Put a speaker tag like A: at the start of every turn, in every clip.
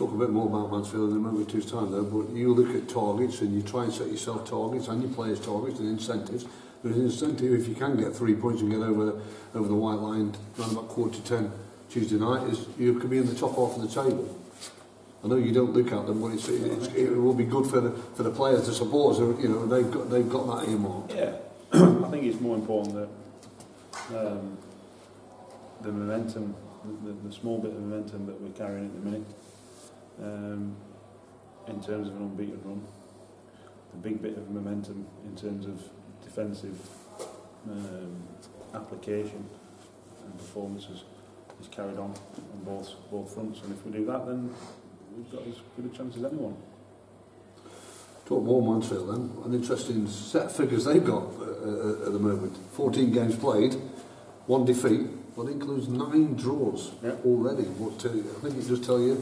A: talk a bit more about Mansfield in a moment two's time though, but you look at targets and you try and set yourself targets and your players targets and incentives. There's an incentive if you can get three points and get over the, over the white line around about quarter to ten Tuesday night, is you could be in the top half of the table. I know you don't look at them, but it's, it's, it will be good for the for the players, the supporters. You know, they've got they've got that earmark.
B: Yeah, I think it's more important that um, the momentum, the, the small bit of momentum that we're carrying at the minute, um, in terms of an unbeaten run, the big bit of momentum in terms of defensive um, application and performances is carried on on both both fronts. And if we do that, then we've got as good a chance as anyone.
A: Talk more Mansfield then. An interesting set of figures they've got uh, uh, at the moment. 14 games played, one defeat, but includes nine draws
B: Yeah.
A: already. But uh, I think it does tell you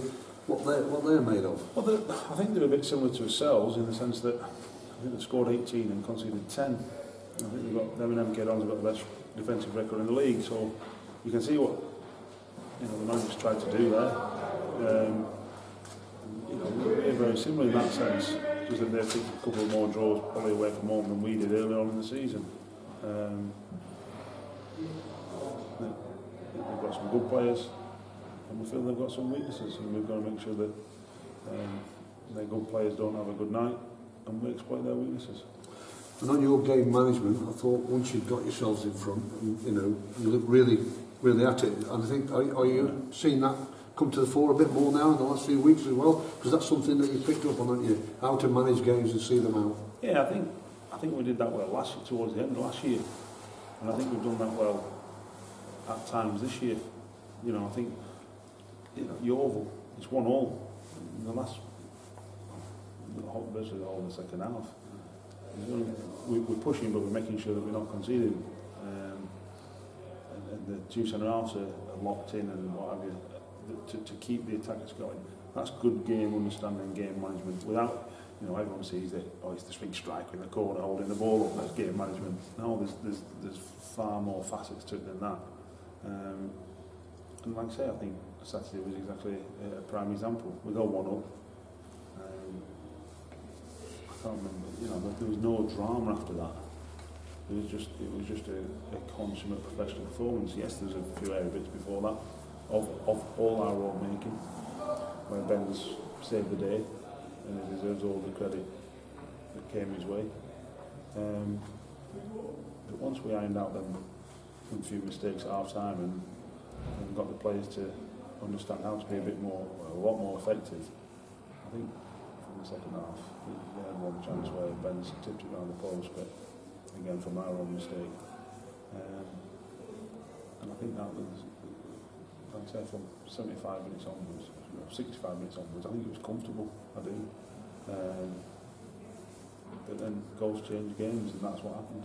A: what they're, what they're made of.
B: Well, they're- I think they're a bit similar to ourselves in the sense that I think they scored 18 and conceded 10. I think they've got them and MK Dons have got the best defensive record in the league, so you can see what you know the manager's tried to do there. Um, you know, we're very similar in that sense, just that they've a couple more draws probably away from home than we did earlier on in the season. Um, they- they've got some good players, we feel they've got some weaknesses, and we've got to make sure that um, their good players don't have a good night, and we exploit their weaknesses.
A: And on your game management, I thought once you've got yourselves in front, and, you know, you look really, really at it. And I think, are, are you seeing that come to the fore a bit more now in the last few weeks as well? Because that's something that you picked up on, haven't you? How to manage games and see them out.
B: Yeah, I think I think we did that well last year, towards the end of last year, and I think we've done that well at times this year. You know, I think you Yeovil, it's one all in the last basically all the second half. We, we're pushing, but we're making sure that we're not conceding. Um, and, the two centre halves are, locked in and what have you to, to keep the attackers going. That's good game understanding, game management. Without you know, everyone sees that, oh, it's the swing striker in the corner holding the ball up, that's game management. No, there's, there's, there's far more facets to it than that. Um, and like I say, I think Saturday was exactly a, a prime example. We go one up. Um, I can't remember, you know, there was no drama after that. It was just, it was just a, a consummate professional performance. Yes, there's a few area bits before that, of, of all our own making, where Ben's saved the day and he deserves all the credit that came his way. Um, but once we ironed out them, them few mistakes at half time and, and got the players to understand how to be a bit more, well, a lot more effective. I think in the second half, we had one chance where Ben's tipped it around the post, but again from our own mistake. Um, and I think that was, like I from 75 minutes onwards, 65 minutes onwards, I think it was comfortable, I do. Um, but then goals change games, and that's what happened.